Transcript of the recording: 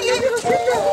Ой-ой-ой!